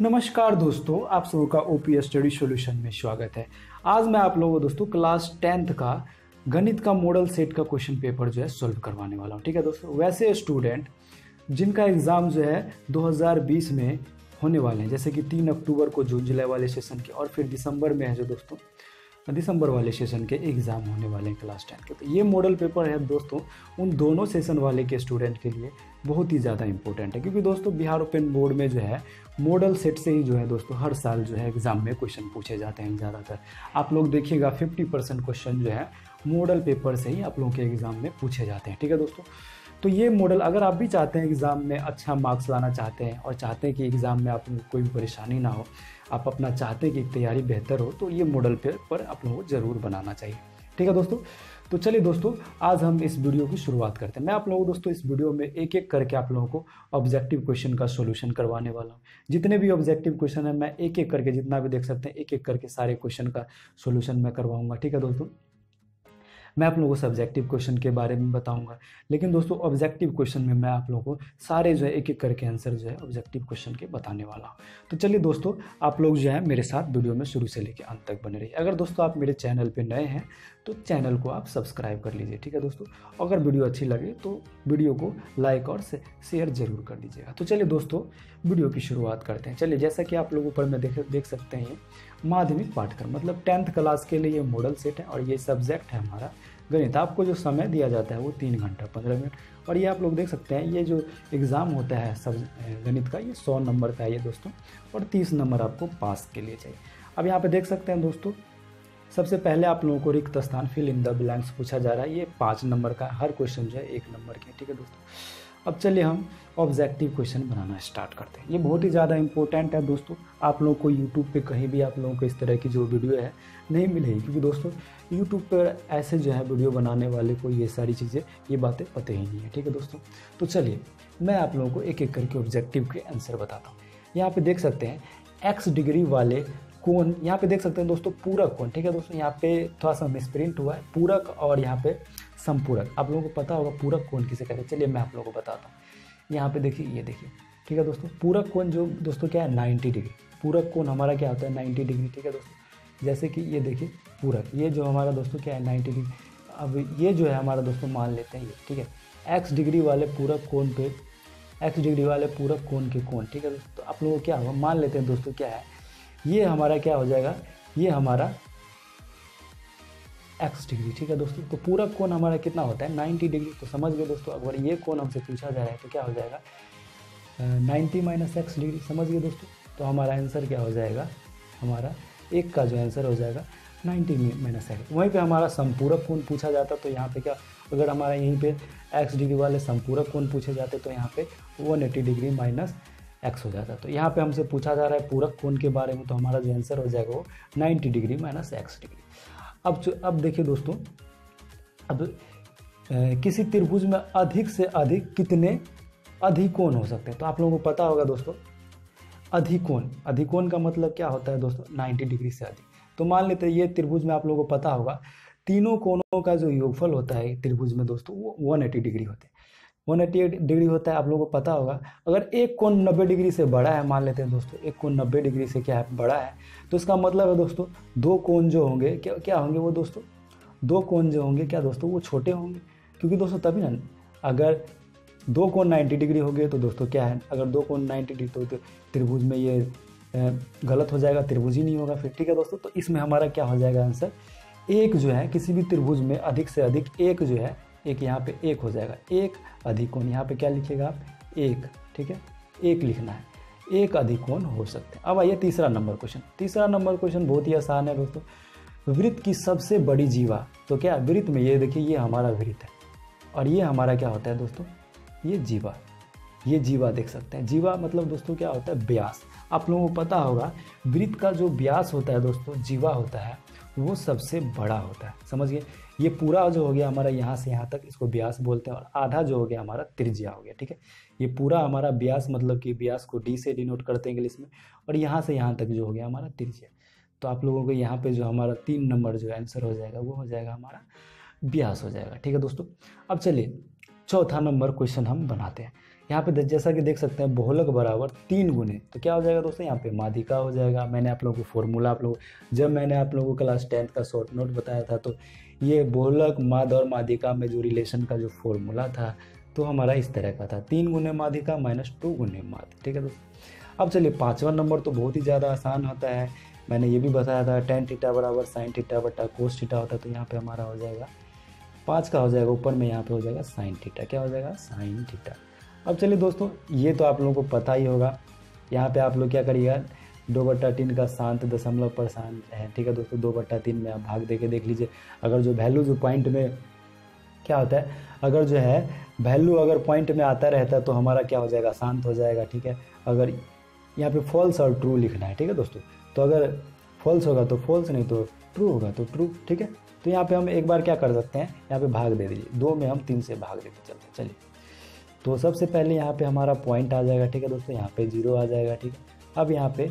नमस्कार दोस्तों, आप सबों का पी स्टडी सॉल्यूशन में स्वागत है। आज मैं आप लोगों को दोस्तों क्लास टेंथ का गणित का मॉडल सेट का क्वेश्चन पेपर जो है सॉल्व करवाने वाला हूँ। ठीक है दोस्तों? वैसे स्टूडेंट जिनका एग्ज़ाम जो है 2020 में होने वाले हैं, जैसे कि 3 अक्टूबर को जून जुलाई वाले सेशन के और फिर दिसंबर में है जो दोस्तों दिसंबर वाले सेशन के एग्ज़ाम होने वाले हैं क्लास टेन के। तो ये मॉडल पेपर है दोस्तों, उन दोनों सेशन वाले के स्टूडेंट के लिए बहुत ही ज़्यादा इंपॉर्टेंट है। क्योंकि दोस्तों, बिहार ओपन बोर्ड में जो है मॉडल सेट से ही जो है दोस्तों, हर साल जो है एग्ज़ाम में क्वेश्चन पूछे जाते हैं ज़्यादातर। आप लोग देखिएगा फिफ्टी परसेंट क्वेश्चन जो है मॉडल पेपर से ही आप लोगों के एग्ज़ाम में पूछे जाते हैं। ठीक है दोस्तों? तो ये मॉडल अगर आप भी चाहते हैं एग्ज़ाम में अच्छा मार्क्स लाना चाहते हैं और चाहते हैं कि एग्ज़ाम में आपको कोई परेशानी ना हो आप अपना चाहते हैं कि तैयारी बेहतर हो तो ये मॉडल पे पर आप लोगों को ज़रूर बनाना चाहिए। ठीक है दोस्तों? तो चलिए दोस्तों, आज हम इस वीडियो की शुरुआत करते हैं। मैं आप लोगों को दोस्तों इस वीडियो में एक एक करके आप लोगों को ऑब्जेक्टिव क्वेश्चन का सोल्यूशन करवाने वाला हूँ। जितने भी ऑब्जेक्टिव क्वेश्चन है, मैं एक एक करके जितना भी देख सकते हैं एक एक करके सारे क्वेश्चन का सोल्यूशन मैं करवाऊँगा। ठीक है दोस्तों? मैं आप लोगों को सब्जेक्टिव क्वेश्चन के बारे में बताऊँगा। लेकिन दोस्तों ऑब्जेक्टिव क्वेश्चन में मैं आप लोगों को सारे जो है एक एक करके आंसर जो है ऑब्जेक्टिव क्वेश्चन के बताने वाला हूँ। तो चलिए दोस्तों, आप लोग जो है मेरे साथ वीडियो में शुरू से लेकर अंत तक बने रहिए। अगर दोस्तों आप मेरे चैनल पर नए हैं तो चैनल को आप सब्सक्राइब कर लीजिए, ठीक है दोस्तों? अगर वीडियो अच्छी लगे तो वीडियो को लाइक और शेयर ज़रूर कर दीजिएगा। तो चलिए दोस्तों वीडियो की शुरुआत करते हैं। चलिए, जैसा कि आप लोग ऊपर में देख देख सकते हैं, माध्यमिक पाठ्यक्रम मतलब टेंथ क्लास के लिए ये मॉडल सेट है और ये सब्जेक्ट है हमारा गणित, आपको जो समय दिया जाता है वो तीन घंटा, पंद्रह मिनट। और ये आप लोग देख सकते हैं, ये जो एग्ज़ाम होता है सब गणित का, ये सौ नंबर का है ये दोस्तों, और तीस नंबर आपको पास के लिए चाहिए। अब यहाँ पे देख सकते हैं दोस्तों, सबसे पहले आप लोगों को रिक्त स्थान, फिल इन द ब्लैंक्स पूछा जा रहा है, ये पाँच नंबर का, हर क्वेश्चन जो है एक नंबर के, ठीक है दोस्तों? अब चलिए हम ऑब्जेक्टिव क्वेश्चन बनाना स्टार्ट करते हैं। ये बहुत ही ज़्यादा इंपॉर्टेंट है दोस्तों, आप लोगों को यूट्यूब पे कहीं भी आप लोगों को इस तरह की जो वीडियो है नहीं मिलेगी, क्योंकि दोस्तों यूट्यूब पर ऐसे जो है वीडियो बनाने वाले को ये सारी चीज़ें, ये बातें पता ही नहीं है, ठीक है दोस्तों? तो चलिए, मैं आप लोगों को एक एक करके ऑब्जेक्टिव के आंसर बताता हूँ। यहाँ पे देख सकते हैं एक्स डिग्री वाले कोण, यहाँ पे देख सकते हैं दोस्तों, पूरक कोण, ठीक है दोस्तों? यहाँ पे थोड़ा सा मिसप्रिंट हुआ है, पूरक और यहाँ पे संपूरक। आप लोगों को पता होगा पूरक कोण किसे कहते हैं। चलिए मैं आप लोगों को बताता हूँ। यहाँ पे देखिए, ये देखिए, ठीक है दोस्तों? पूरक कोण जो, दोस्तों, क्या है? Ninety degree. पूरक कोण हमारा क्या होता है? नाइन्टी डिग्री, ठीक है दोस्तों? जैसे कि ये देखिए पूरक ये जो हमारा दोस्तों, क्या है नाइन्टी डिग्री अब ये जो है हमारा दोस्तों, मान लेते हैं ये, ठीक है? एक्स डिग्री वाले पूरक कोण पे एक्स डिग्री वाले पूरक कोण के कोण, ठीक है? तो आप लोगों को क्या होगा, मान लेते हैं दोस्तों, क्या है? ये हमारा क्या हो जाएगा? ये हमारा एक्स डिग्री ठीक है दोस्तों? तो पूरा कोण हमारा कितना होता है? 90 डिग्री तो समझ गए दोस्तों, अगर ये कोण हमसे पूछा जा रहा है तो क्या हो जाएगा? नाइन्टी माइनस एक्स डिग्री समझ गए दोस्तों? तो हमारा आंसर क्या हो जाएगा? हमारा एक का जो आंसर हो जाएगा 90 माइनस एक्स वहीं पे हमारा संपूरक कोण पूछा जाता तो यहाँ पे क्या अगर हमारा यहीं पे एक्स डिग्री वाले संपूरक कोण पूछे जाते तो यहाँ पे 180 डिग्री माइनस एक्स हो जाता। तो यहाँ पे हमसे पूछा जा रहा है पूरक कोण के बारे में तो हमारा जो आंसर हो जाएगा वो 90 डिग्री माइनस एक्स डिग्री अब अब देखिए दोस्तों अब ए, किसी त्रिभुज में अधिक से अधिक कितने अधिकोण हो सकते हैं? तो आप लोगों को पता होगा दोस्तों अधिकोण। अधिकोण का मतलब क्या होता है दोस्तों? 90 डिग्री से अधिक। तो मान लेते हैं ये त्रिभुज में आप लोगों को पता होगा, तीनों कोणों का जो योगफल होता है त्रिभुज में दोस्तों, वो 180 डिग्री होते हैं। वन एट्टी डिग्री होता है, आप लोगों को पता होगा। अगर एक कोण नब्बे डिग्री से बड़ा है, मान लेते हैं दोस्तों, एक कोण नब्बे डिग्री से क्या है? बड़ा है। तो इसका मतलब है दोस्तों, दो कोण जो होंगे, क्या क्या होंगे वो दोस्तों? दो कोण जो होंगे, क्या दोस्तों, वो छोटे होंगे। क्योंकि दोस्तों तभी ना, अगर दो कोण नाइन्टी डिग्री हो गए तो दोस्तों क्या है? अगर दो कोण नाइन्टी डिग्री तो त्रिभुज में ये गलत हो जाएगा, त्रिभुज ही नहीं होगा फिर, ठीक है दोस्तों? तो इसमें हमारा क्या हो जाएगा आंसर? एक जो है, किसी भी त्रिभुज में अधिक से अधिक एक जो है, एक यहाँ पे एक हो जाएगा। एक अधिकोण यहाँ पे क्या लिखिएगा आप? एक, ठीक है? एक लिखना है। एक अधिकोण हो सकते हैं। अब आइए तीसरा नंबर क्वेश्चन। तीसरा नंबर क्वेश्चन बहुत ही आसान है दोस्तों। वृत्त की सबसे बड़ी जीवा तो क्या? वृत्त में ये देखिए, ये हमारा वृत्त है। और ये हमारा क्या होता है दोस्तों? ये जीवा ये जीवा देख सकते हैं। जीवा मतलब दोस्तों क्या होता है? ब्यास। आप लोगों को पता होगा, वृत्त का जो ब्यास होता है दोस्तों, जीवा होता है, वो सबसे बड़ा होता है। समझिए, ये पूरा जो हो गया हमारा यहाँ से यहाँ तक, इसको ब्यास बोलते हैं, और आधा जो हो गया हमारा त्रिज्या हो गया, ठीक है? ये पूरा हमारा ब्यास मतलब कि ब्यास को डी से डिनोट करते हैं इंग्लिश में, और यहाँ से यहाँ तक जो हो गया हमारा त्रिज्या। तो आप लोगों को यहाँ पे जो हमारा तीन नंबर जो आंसर हो जाएगा, वो हो जाएगा हमारा ब्यास हो जाएगा, ठीक है दोस्तों? अब चलिए चौथा नंबर क्वेश्चन हम बनाते हैं। यहाँ पे जैसा कि देख सकते हैं, बहुलक बराबर तीन गुने। तो क्या हो जाएगा दोस्तों? यहाँ पे माधिका हो जाएगा। मैंने आप लोगों को फॉर्मूला आप लोग जब मैंने आप लोगों को क्लास टेंथ का शॉर्ट नोट बताया था तो ये बहुलक, माध और माधिका में जो रिलेशन का जो फॉर्मूला था तो हमारा इस तरह का था। तीन गुने माधिका माइनस टू गुने माध। ठीक है दोस्तों? अब चलिए, पाँचवा नंबर तो बहुत ही ज़्यादा आसान होता है। मैंने ये भी बताया था टेन टीटा बराबर साइन टीटा बटा कोस टीटा होता है तो यहाँ पे हमारा हो जाएगा पाँच का हो जाएगा, ऊपर में यहाँ पे हो जाएगा साइन थीटा क्या हो जाएगा? साइन थीटा अब चलिए दोस्तों, ये तो आप लोगों को पता ही होगा। यहाँ पे आप लोग क्या करिएगा? दो बट्टा तीन का शांत दशमलव पर शांत है, ठीक है दोस्तों? दो बट्टा तीन में आप भाग दे के देख लीजिए। अगर जो वैल्यू जो पॉइंट में क्या होता है? अगर जो है वैल्यू अगर पॉइंट में आता रहता है तो हमारा क्या हो जाएगा? शांत हो जाएगा, ठीक है? अगर यहाँ पे फॉल्स और ट्रू लिखना है, ठीक है दोस्तों? तो अगर फॉल्स होगा तो फॉल्स नहीं तो ट्रू होगा तो ट्रू ठीक है? तो यहाँ पे हम एक बार क्या कर सकते हैं? यहाँ पे भाग दे दीजिए। दो में हम तीन से भाग देते चलते हैं। चलिए। तो सबसे पहले यहाँ पे हमारा पॉइंट आ जाएगा, ठीक है दोस्तों? यहाँ पे ज़ीरो आ जाएगा, ठीक है? अब यहाँ पे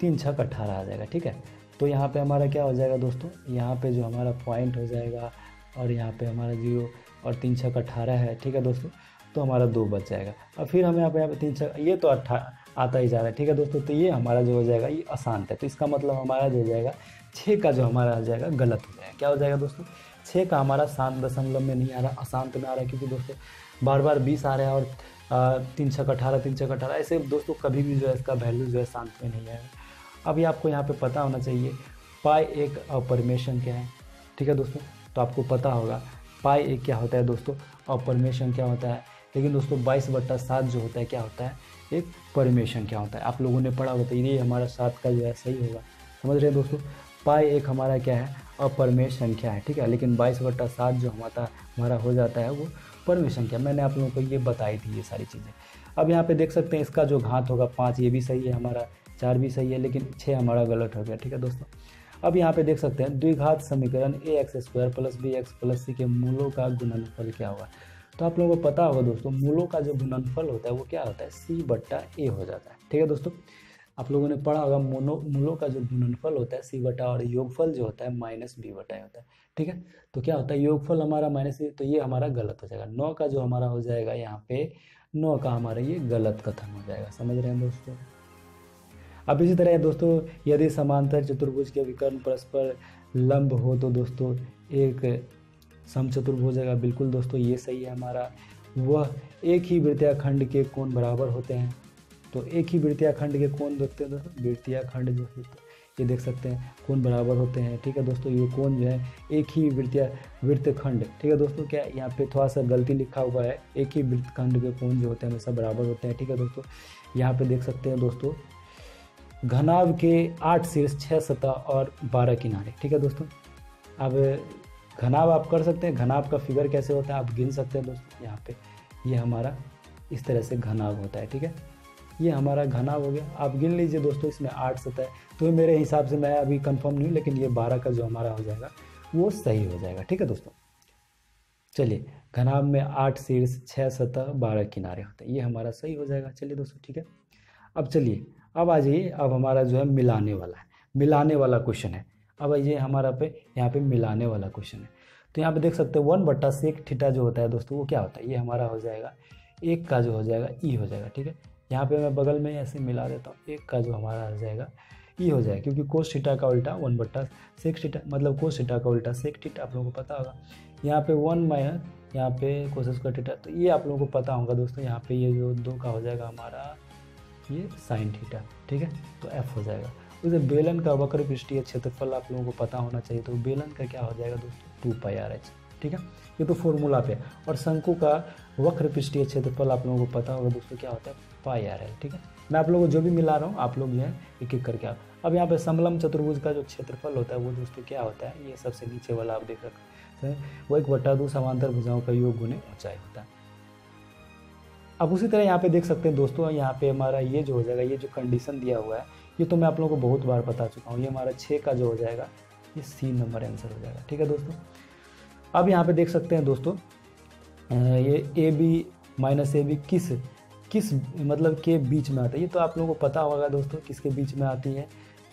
तीन छक अट्ठारह आ जाएगा, ठीक है? तो यहाँ पे हमारा क्या हो जाएगा दोस्तों? यहाँ पे जो हमारा पॉइंट हो जाएगा और यहाँ पे हमारा ज़ीरो और तीन छक अट्ठारह है, ठीक है दोस्तों? तो हमारा दो बच जाएगा। और फिर हम यहाँ पे यहाँ पे तीन छक, ये तो अट्ठा आता ही जा रहा है। ठीक है दोस्तों तो ये हमारा जो हो जाएगा, ये अशांत है तो इसका मतलब हमारा जो हो जाएगा छः का जो हमारा आ जाएगा, गलत हो जाएगा। क्या हो जाएगा दोस्तों? छः का हमारा शांत दशमलव में नहीं आ रहा अशांत में आ रहा है, क्योंकि दोस्तों बार बार बीस आ रहा है और तीन छक अठारह, तीन छक अठारह, ऐसे दोस्तों कभी भी जो है इसका वैल्यू जो है शांत में नहीं आएगा। अभी आपको यहाँ पे पता होना चाहिए पाई एक अपरमेशन क्या है? ठीक है दोस्तों तो आपको पता होगा पाई एक क्या होता है दोस्तों? अपरमेशन क्या होता है? लेकिन दोस्तों बाईस बट्टा सात जो होता है, क्या होता है? एक परमेशन क्या होता है? आप लोगों ने पढ़ा होता है ये हमारा सात का जो है सही होगा। समझ रहे हैं दोस्तों? पाई एक हमारा क्या है? अपरमेय संख्या है, ठीक है? लेकिन बाईस बट्टा सात जो हमारा हमारा हो जाता है वो परमेय संख्या मैंने आप लोगों को ये बताई थी ये सारी चीज़ें। अब यहाँ पे देख सकते हैं इसका जो घात होगा, पाँच, ये भी सही है, हमारा चार भी सही है, लेकिन छः हमारा गलत हो गया, ठीक है दोस्तों? अब यहाँ पे देख सकते हैं, द्विघात समीकरण A X square plus B X plus C के मूलों का गुणनफल क्या होगा? तो आप लोगों को पता होगा दोस्तों, मूलों का जो गुणनफल होता है वो क्या होता है? सी बट्टा ए हो जाता है। ठीक है दोस्तों? आप लोगों ने पढ़ा होगा, मोनो, मूलों का जो गुणनफल होता है, सी बटा और योगफल जो होता है, माइनस बी बटा होता है। ठीक है? तो क्या होता है? योगफल हमारा माइनस तो ये हमारा गलत हो जाएगा। नौ का जो हमारा हो जाएगा यहाँ पे, नौ का हमारा ये गलत कथन हो जाएगा। समझ रहे हैं दोस्तों? अब इसी तरह दोस्तों, यदि समांतर चतुर्भुज के विकर्ण परस्पर लंब हो तो दोस्तों, एक सम चतुर्भुज होगा बिल्कुल दोस्तों, ये सही है हमारा। वह एक ही वृत्तिया खंड के कोण बराबर होते हैं। तो एक ही वृत्तिया खंड के कोण देखते हैं दोस्तों। वृत्तिया खंड जो ये देख सकते हैं, कोण बराबर होते हैं। ठीक है दोस्तों, ये कोण जो है, एक ही वृत्तिया वृत्त खंड ठीक है दोस्तों, क्या यहाँ पे थोड़ा सा गलती लिखा हुआ है? एक ही वृत्त खंड के कोण जो होते हैं, हमेशा बराबर होते हैं। ठीक है दोस्तों, यहाँ पे देख सकते हैं दोस्तों, घनाव के आठ शीर्ष छः सतह और बारह किनारे। ठीक है दोस्तों, अब घनाव आप कर सकते हैं। घनाव का फिगर कैसे होता है? आप गिन सकते हैं दोस्तों। यहाँ पे ये हमारा इस तरह से घनाव होता है, ठीक है? ये हमारा घनाव हो गया। आप गिन लीजिए दोस्तों, इसमें आठ सतह तो मेरे हिसाब से मैं अभी कंफर्म नहीं लेकिन ये बारह का जो हमारा हो जाएगा, वो सही हो जाएगा, ठीक है दोस्तों? चलिए, घनाव में आठ शीर्ष छः सतह बारह किनारे होते हैं। ये हमारा सही हो जाएगा। चलिए दोस्तों, ठीक है? अब चलिए, अब आ जाइए। अब हमारा जो है मिलाने वाला है। मिलाने वाला क्वेश्चन है। अब ये हमारा पे, यहाँ पे मिलाने वाला क्वेश्चन है। तो यहाँ पे देख सकते हैं वन बट्टा सेक थीटा जो होता है दोस्तों, वो क्या होता है? ये हमारा हो जाएगा, एक का जो हो जाएगा ई हो जाएगा, ठीक है? यहाँ पे मैं बगल में ऐसे मिला देता हूँ, एक का जो हमारा हो जाएगा ई हो जाएगा, क्योंकि कोस थीटा का उल्टा वन बट्टा सेक थीटा मतलब कोस थीटा का उल्टा सेक थीटा आप लोगों को पता होगा। यहाँ पे वन माइनस यहाँ पे कोस स्क्वायर थीटा तो ये आप लोगों को पता होगा दोस्तों, यहाँ पे ये जो दो का हो जाएगा हमारा, ये साइन थीटा ठीक है? तो एफ़ हो जाएगा। उसे बेलन का वक्र पृष्ठीय क्षेत्रफल आप लोगों को पता होना चाहिए तो बेलन का क्या हो जाएगा दोस्तों? टू पाई आर एच, ठीक है? ये तो फॉर्मूला पे और शंकु का वक्र पृष्ठीय क्षेत्रफल आप लोगों को पता होगा दोस्तों क्या होता है? पाई आर एल, ठीक है? मैं आप लोगों को जो भी मिला रहा हूँ, आप लोग जो है एक एक करके अब यहाँ पे समलम चतुर्भुज का जो क्षेत्रफल होता है, वो दोस्तों क्या होता है? ये सबसे नीचे वाला आप देख सकते हैं। वो एक बट्टा दो समांतर भुजाओं का योग गुने ऊंचाई होता है। अब उसी तरह यहाँ पे देख सकते हैं दोस्तों, यहाँ पे हमारा ये जो हो जाएगा, ये जो कंडीशन दिया हुआ है ये तो मैं आप लोगों को बहुत बार बता चुका हूँ ये हमारा छः का जो हो जाएगा ये सी नंबर आंसर हो जाएगा। ठीक है दोस्तों? अब यहाँ पे देख सकते हैं दोस्तों ये A B minus A B किस किस मतलब के बीच में आता है? ये तो आप लोगों को पता होगा दोस्तों किसके बीच में आती है।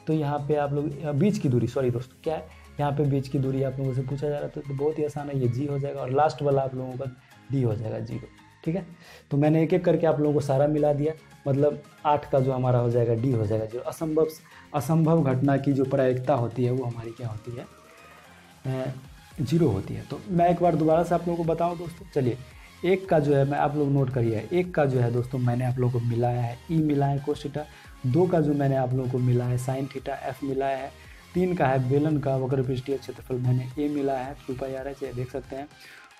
तो यहाँ पे आप लोग बीच की दूरी सॉरी दोस्तों क्या है? यहाँ पे बीच की दूरी आप लोगों से पूछा जा रहा है तो, तो बहुत ही आसान है ये जी हो जाएगा और लास्ट वाला आप लोगों का डी हो जाएगा ज़ीरो ठीक है? तो मैंने एक एक करके आप लोगों को सारा मिला दिया। मतलब आठ का जो हमारा हो जाएगा, डी हो जाएगा, जो असंभव असंभव घटना की जो प्रायिकता होती है, वो हमारी क्या होती है? ज़ीरो होती है। तो मैं एक बार दोबारा से आप लोगों को बताऊँ दोस्तों? चलिए, एक का जो है, मैं आप लोग नोट करिए। एक का जो है दोस्तों, मैंने आप लोगों को मिलाया है। ई मिला है कोशिटा दो का जो मैंने आप लोगों को मिला है साइन थीटा एफ़ मिलाया है। तीन का है बेलन का वक्र पृष्ठीय क्षेत्रफल। मैंने ए मिला है टू पाई आर एच देख सकते हैं।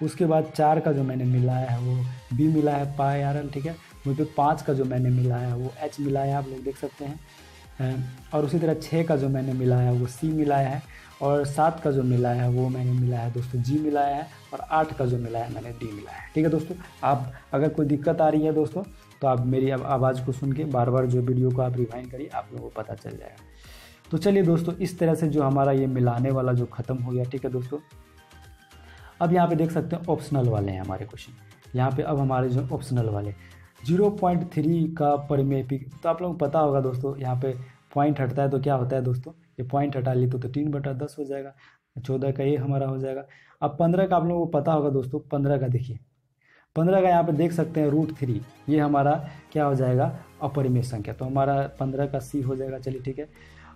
उसके बाद चार का जो मैंने मिलाया है वो बी मिला है पाई आर एल ठीक है पे पाँच का जो मैंने मिलाया है वो एच मिलाया है आप लोग देख सकते हैं और उसी तरह छः का जो मैंने मिलाया है वो सी मिलाया है और सात का जो मिलाया है वो मैंने मिलाया है दोस्तों जी मिलाया है और आठ का जो मिलाया है मैंने डी मिलाया है ठीक है दोस्तों आप अगर कोई दिक्कत आ रही है दोस्तों तो आप मेरी अब आवाज़ को सुन के बार बार जो वीडियो को आप रिवाइंड करिए आप लोगों को पता चल जाएगा तो चलिए दोस्तों इस तरह से जो हमारा ये मिलाने वाला जो ख़त्म हो गया ठीक है दोस्तों अब यहाँ पे देख सकते हैं ऑप्शनल वाले हैं हमारे क्वेश्चन यहाँ पे अब हमारे जो ऑप्शनल वाले। ज़ीरो पॉइंट थ्री का परिमेपिक तो आप लोगों को पता होगा दोस्तों यहाँ पे पॉइंट हटता है तो क्या होता है दोस्तों? ये पॉइंट हटा ली तो, तो तीन बटा दस हो जाएगा चौदह का ये हमारा हो जाएगा। अब पंद्रह का आप लोगों को पता होगा दोस्तों पंद्रह का देखिए। पंद्रह का यहाँ पे देख सकते हैं रूट थ्री ये हमारा क्या हो जाएगा? अपरिमेय संख्या। तो हमारा पंद्रह का सी हो जाएगा चलिए ठीक है।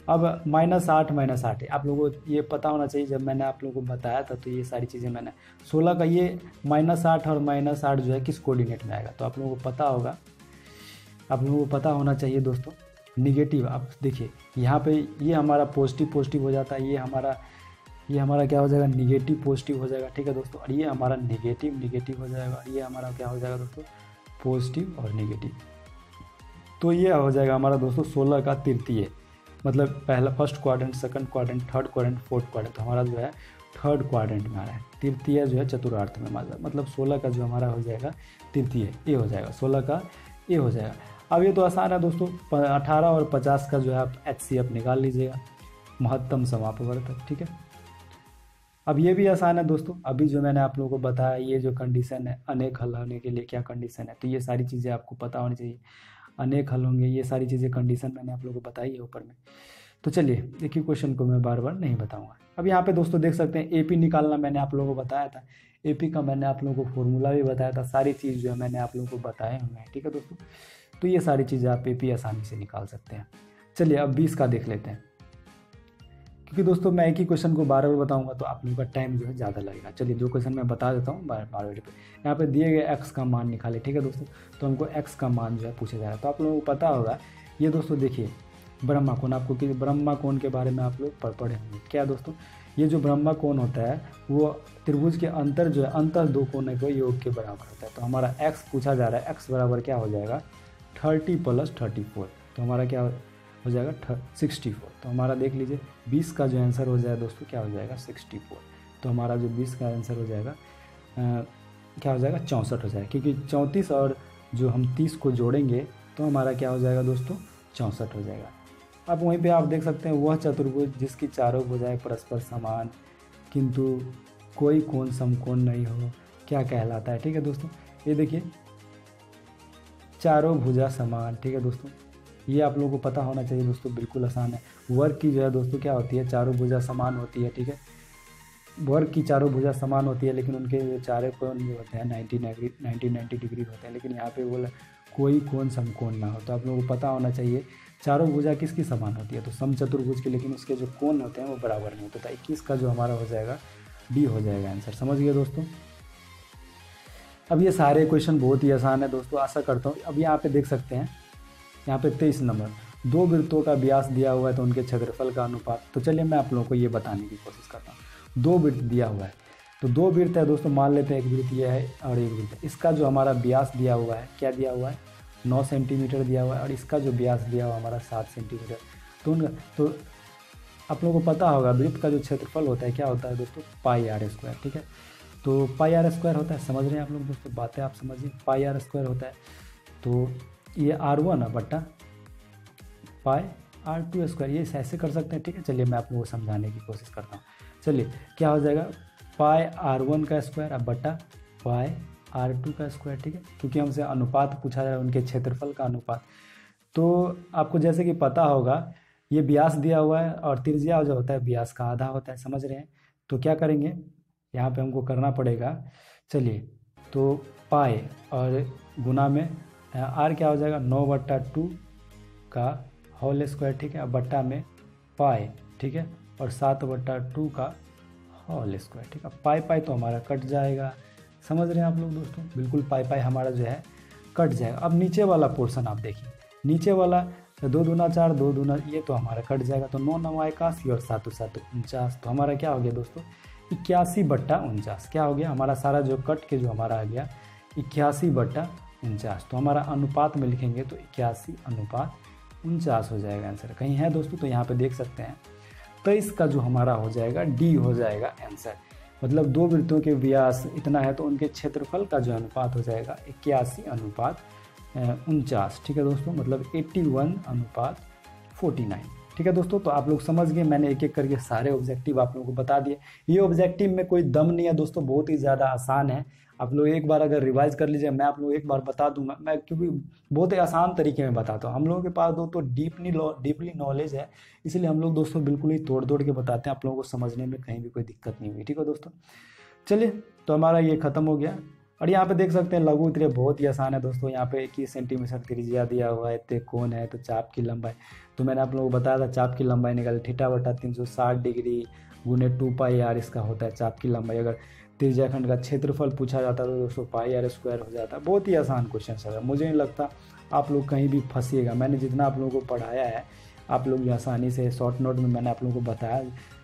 अब माइनस आठ माइनस आठ आप लोगों को ये पता होना चाहिए, जब मैंने आप लोगों को बताया था तो ये सारी चीज़ें मैंने सोलह का ये माइनस आठ और माइनस आठ जो है, किस कोऑर्डिनेट में आएगा? तो आप लोगों को पता होगा। आप लोगों को पता होना चाहिए दोस्तों। निगेटिव आप देखिए, यहाँ पे ये हमारा पॉजिटिव पॉजिटिव हो जाता है। ये हमारा ये हमारा क्या हो जाएगा? निगेटिव पॉजिटिव हो जाएगा। ठीक है दोस्तों? और ये हमारा निगेटिव निगेटिव हो जाएगा। और ये हमारा क्या हो जाएगा दोस्तों? पॉजिटिव और निगेटिव तो ये हो जाएगा हमारा दोस्तों सोलह का तृतीय। मतलब पहला first quadrant second quadrant third quadrant fourth quadrant तो हमारा जो है थर्ड क्वाड्रेंट में आ रहा है। तृतीय जो है चतुरार्थ में मतलब सोलह का जो हमारा हो जाएगा, तृतीय, ए हो जाएगा, सोलह का ए हो जाएगा। अब ये तो आसान है दोस्तों अठारह और पचास का जो है आप एच सी एफ़ निकाल लीजिएगा। महत्तम समापवर्तक ठीक है? अब ये भी आसान है दोस्तों, अभी जो मैंने आप लोगों को बताया, ये जो कंडीशन है, अनेक हल होने के लिए क्या कंडीशन है तो ये सारी चीज़ें आपको पता होनी चाहिए। अनेक हल होंगे, ये सारी चीज़ें कंडीशन मैंने आप लोगों को बताई है ऊपर में। तो चलिए, एक ही क्वेश्चन को मैं बार बार नहीं बताऊँगा। अब यहाँ पे दोस्तों देख सकते हैं एपी निकालना मैंने आप लोगों को बताया था। एपी का मैंने आप लोगों को फॉर्मूला भी बताया था। सारी चीज़ जो है मैंने आप लोगों को बताए हुए हैं, ठीक है दोस्तों? तो ये सारी चीज़ें आप एपी आसानी से निकाल सकते हैं। चलिए, अब बीस का देख लेते हैं। क्योंकि दोस्तों मैं एक ही क्वेश्चन को बार बार बताऊँगा तो आप लोगों का टाइम जो है ज़्यादा लगेगा। चलिए, दो क्वेश्चन मैं बता देता हूँ बार बार पे। यहाँ पे दिए गए एक्स का मान निकाले, ठीक है दोस्तों? तो हमको एक्स का मान जो है पूछा जा रहा है। तो आप लोगों को पता होगा, ये दोस्तों देखिए, ब्रह्मा कोण। आपको कि ब्रह्मा कोण के बारे में आप लोग पढ़ पढ़े होंगे। क्या दोस्तों? ये जो ब्रह्मा कोण होता है, वो त्रिभुज के अंतर जो है, अंतर दो कोने को योग के बराबर होता है। तो हमारा एक्स पूछा जा रहा है एक्स बराबर क्या हो जाएगा? थर्टी प्लस थर्टी फोर तो हमारा क्या हो जाएगा सिक्सटी फोर तो हमारा देख लीजिए बीस का जो आंसर हो जाएगा दोस्तों क्या हो जाएगा? सिक्सटी फोर तो हमारा जो बीस का आंसर हो जाएगा आ, क्या हो जाएगा? चौंसठ हो जाएगा। क्योंकि चौंतीस और जो हम तीस को जोड़ेंगे तो हमारा क्या हो जाएगा दोस्तों? चौंसठ हो जाएगा। अब वहीं पे आप देख सकते हैं वह चतुर्भुज जिसकी चारों भुजाएँ परस्पर समान किंतु कोई कोण समकोण नहीं हो क्या कहलाता है? ठीक है दोस्तों? ये देखिए चारों भुजा समान। ठीक है दोस्तों? ये आप लोगों को पता होना चाहिए दोस्तों, बिल्कुल आसान है। वर्ग की जो है दोस्तों, क्या होती है? चारों भुजा समान होती है, ठीक है? वर्ग की चारों भुजा समान होती है, लेकिन उनके जो चारे कोण जो होते हैं, नाइन्टी नाइन्टी नाइन्टी डिग्री होते हैं, लेकिन यहाँ पे बोला कोई कोण समकोण ना हो। तो आप लोगों को पता होना चाहिए, चारों भुजा किसकी समान होती है? तो सम चतुर्भुज की, लेकिन उसके जो कोण होते हैं, वो बराबर नहीं होते। तो इक्कीस का जो हमारा हो जाएगा डी हो जाएगा आंसर। समझ गए दोस्तों? अब ये सारे क्वेश्चन बहुत ही आसान है दोस्तों, आशा करता हूँ, अब यहाँ पे देख सकते हैं। यहाँ पे तेईस नंबर। दो वृत्तों का व्यास दिया हुआ है तो उनके क्षेत्रफल का अनुपात। तो चलिए मैं आप लोगों को ये बताने की कोशिश करता हूँ। दो वृत्त दिया हुआ है। तो दो वृत्त है दोस्तों, मान लेते हैं एक वृत्त यह है और एक वृत्त इसका जो हमारा व्यास दिया हुआ है, क्या दिया हुआ है? नौ सेंटीमीटर दिया हुआ है और इसका जो व्यास दिया हुआ हमारा सात सेंटीमीटर। तो उनका तो आप लोगों को पता होगा वृत्त का जो क्षेत्रफल होता है, क्या होता है दोस्तों? पाई आर स्क्वायर, ठीक है? तो पाई आर स्क्वायर होता है, समझ रहे हैं आप लोग दोस्तों? बातें आप समझिए, पाई आर स्क्वायर होता है। तो ये आर वन है बट्टा। पाई आर टू स्क्वायर ये ऐसे कर सकते हैं, ठीक है? चलिए मैं आपको को समझाने की कोशिश करता हूँ। चलिए, क्या हो जाएगा? पाई आर वन का स्क्वायर अब बट्टा पाई आर टू का स्क्वायर ठीक है? क्योंकि हमसे अनुपात पूछा जा रहा है, उनके क्षेत्रफल का अनुपात। तो आपको जैसे कि पता होगा, ये ब्यास दिया हुआ है और त्रिज्या जो होता है, ब्यास का आधा होता है, समझ रहे हैं? तो क्या करेंगे? यहाँ पे हमको करना पड़ेगा। चलिए तो पाए और गुना में आर क्या हो जाएगा? नौ बट्टा टू का होल स्क्वायर, ठीक है? बट्टा में पाए, ठीक है? और सात बट्टा टू का होल स्क्वायर, ठीक है? पाई पाई तो हमारा कट जाएगा। समझ रहे हैं आप लोग दोस्तों? बिल्कुल पाई पाई हमारा जो है कट जाएगा। अब नीचे वाला पोर्शन आप देखिए। नीचे वाला दो दूना चार, दो दूना, ये तो हमारा कट जाएगा। तो नौ नवा इक्यासी और सातों सातों, उनचास तो हमारा क्या हो गया दोस्तों? इक्यासी बट्टा उनचास। क्या हो गया? हमारा सारा जो कट के जो हमारा आ गया, इक्यासी बट्टा उनचास। तो हमारा अनुपात में लिखेंगे तो इक्यासी अनुपात उनचास हो जाएगा आंसर। कहीं है दोस्तों तो यहाँ पे देख सकते हैं। तो इसका जो हमारा हो जाएगा, डी हो जाएगा आंसर। मतलब दो वृत्तों के व्यास इतना है तो उनके क्षेत्रफल का जो अनुपात हो जाएगा, इक्यासी अनुपात उनचास। ठीक है दोस्तों मतलब 81 अनुपात 49 ठीक है दोस्तों? तो आप लोग समझ गए, मैंने एक एक करके सारे ऑब्जेक्टिव आप लोगों को बता दिए। ये ऑब्जेक्टिव में कोई दम नहीं है दोस्तों, बहुत ही ज़्यादा आसान है। आप लोग एक बार अगर रिवाइज कर लीजिए, मैं आप लोग एक बार बता दूँगा मैं क्योंकि बहुत ही आसान तरीके में बताता हूँ। हम लोगों के पास दो तो डीपली डीपली नॉलेज है, इसलिए हम लोग दोस्तों बिल्कुल ही तोड़ तोड़ के बताते हैं। आप लोगों को समझने में कहीं भी कोई दिक्कत नहीं हुई, ठीक है दोस्तों? चलिए तो हमारा ये ख़त्म हो गया। और यहाँ पे देख सकते हैं, लघु उत्तरीय बहुत ही आसान है दोस्तों। यहाँ पे इक्कीस सेंटीमीटर त्रिज्या दिया हुआ है, इतने कौन है तो चाप की लंबाई। तो मैंने आप लोगों को बताया था, चाप की लंबाई निकाल ठीठा बटा तीन सौ साठ डिग्री गुने टू पाई आर इसका होता है चाप की लंबाई। अगर त्रिज्या खंड का क्षेत्रफल पूछा जाता तो दोस्तों पाई आर स्क्वायर हो जाता। है बहुत ही आसान क्वेश्चन सर मुझे नहीं लगता आप लोग कहीं भी फंसीएगा। मैंने जितना आप लोगों को पढ़ाया है, आप लोग आसानी से शॉर्ट नोट में मैंने आप लोगों को बताया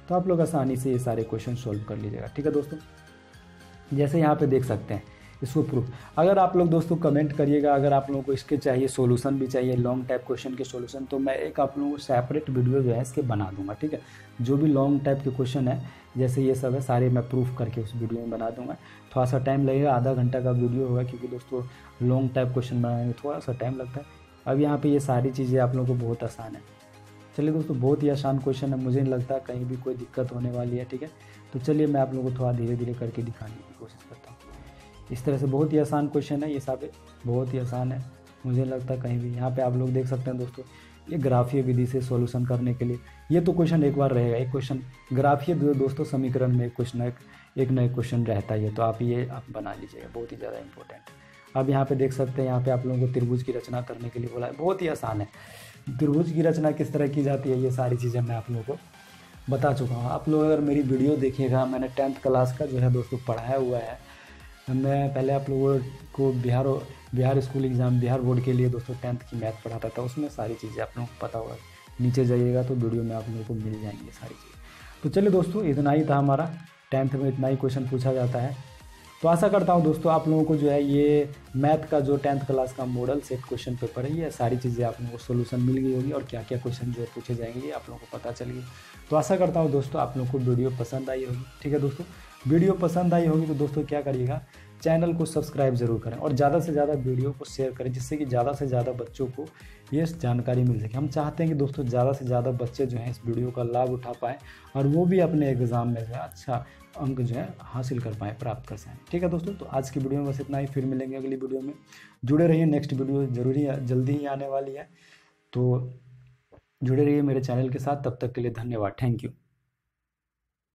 तो आप लोग आसानी से ये सारे क्वेश्चन सॉल्व कर लीजिएगा। ठीक है दोस्तों? जैसे यहाँ पे देख सकते हैं इसको प्रूफ अगर आप लोग दोस्तों कमेंट करिएगा, अगर आप लोगों को इसके चाहिए सोल्यूशन भी चाहिए लॉन्ग टाइप क्वेश्चन के सोल्यूशन तो मैं एक आप लोगों को सेपरेट वीडियो जो है इसके बना दूँगा, ठीक है? जो भी लॉन्ग टाइप के क्वेश्चन है, जैसे ये सब है, सारे मैं प्रूफ करके उस वीडियो में बना दूँगा। थोड़ा सा टाइम लगेगा, आधा घंटा का वीडियो होगा, क्योंकि दोस्तों लॉन्ग टाइप क्वेश्चन बनाने में थोड़ा सा टाइम लगता है। अब यहाँ पर ये सारी चीज़ें आप लोगों को बहुत आसान है। चलिए दोस्तों, बहुत ही आसान क्वेश्चन है, मुझे नहीं लगता कहीं भी कोई दिक्कत होने वाली है, ठीक है? तो चलिए मैं आप लोगों को थोड़ा धीरे धीरे करके दिखाने की कोशिश करता हूँ। इस तरह से बहुत ही आसान क्वेश्चन है, ये सब बहुत ही आसान है। मुझे लगता है कहीं भी। यहाँ पे आप लोग देख सकते हैं दोस्तों, ये ग्राफीय विधि से सॉल्यूशन करने के लिए। ये तो क्वेश्चन एक बार रहेगा। एक क्वेश्चन ग्राफीय दोस्तों, समीकरण में कुछ न एक नए क्वेश्चन रहता है तो आप ये, आप बना लीजिएगा। बहुत ही ज़्यादा इंपॉर्टेंट अब यहाँ पे देख सकते हैं, यहाँ पे आप लोगों को त्रिभुज की रचना करने के लिए बोला है। बहुत ही आसान है। त्रिभुज की रचना किस तरह की जाती है, ये सारी चीज़ें मैं आप लोगों को बता चुका हूँ। आप लोग अगर मेरी वीडियो देखिएगा, मैंने टेंथ क्लास का जो है दोस्तों पढ़ाया हुआ है। मैं पहले आप लोगों को Bihar Bihar school exam, Bihar board के लिए दोस्तों टेंथ की मैथ पढ़ाता था, उसमें सारी चीज़ें आप लोगों को पता होगा। नीचे जाइएगा तो वीडियो में आप लोगों को मिल जाएँगे सारी चीज़ें। तो चलिए दोस्तों, इतना ही था हमारा। टेंथ में इतना ही क्वेश्चन पूछा जाता है। तो आशा करता हूँ दोस्तों आप लोगों को जो है ये मैथ का जो टेंथ क्लास का मॉडल सेट क्वेश्चन पेपर है, ये सारी चीज़ें आप लोगों को सोल्यूशन मिल गई होगी और क्या क्या क्वेश्चन जो है पूछे जाएँगे, ये आप लोगों को पता चल गई तो आशा करता हूँ दोस्तों आप लोगों को वीडियो पसंद आई होगी। ठीक है दोस्तों? वीडियो पसंद आई होगी तो दोस्तों क्या करिएगा चैनल को सब्सक्राइब ज़रूर करें और ज़्यादा से ज़्यादा वीडियो को शेयर करें, जिससे कि ज़्यादा से ज़्यादा बच्चों को ये जानकारी मिल सके। हम चाहते हैं कि दोस्तों ज़्यादा से ज़्यादा बच्चे जो हैं इस वीडियो का लाभ उठा पाएँ और वो भी अपने एग्ज़ाम में अच्छा अंक जो है हासिल कर पाएँ, प्राप्त कर सकें। ठीक है दोस्तों तो आज की वीडियो में बस इतना ही, फिर मिलेंगे अगली वीडियो में। जुड़े रहिए, नेक्स्ट वीडियो ज़रूरी जल्दी ही आने वाली है। तो जुड़े रहिए मेरे चैनल के साथ, तब तक के लिए धन्यवाद। Thank you.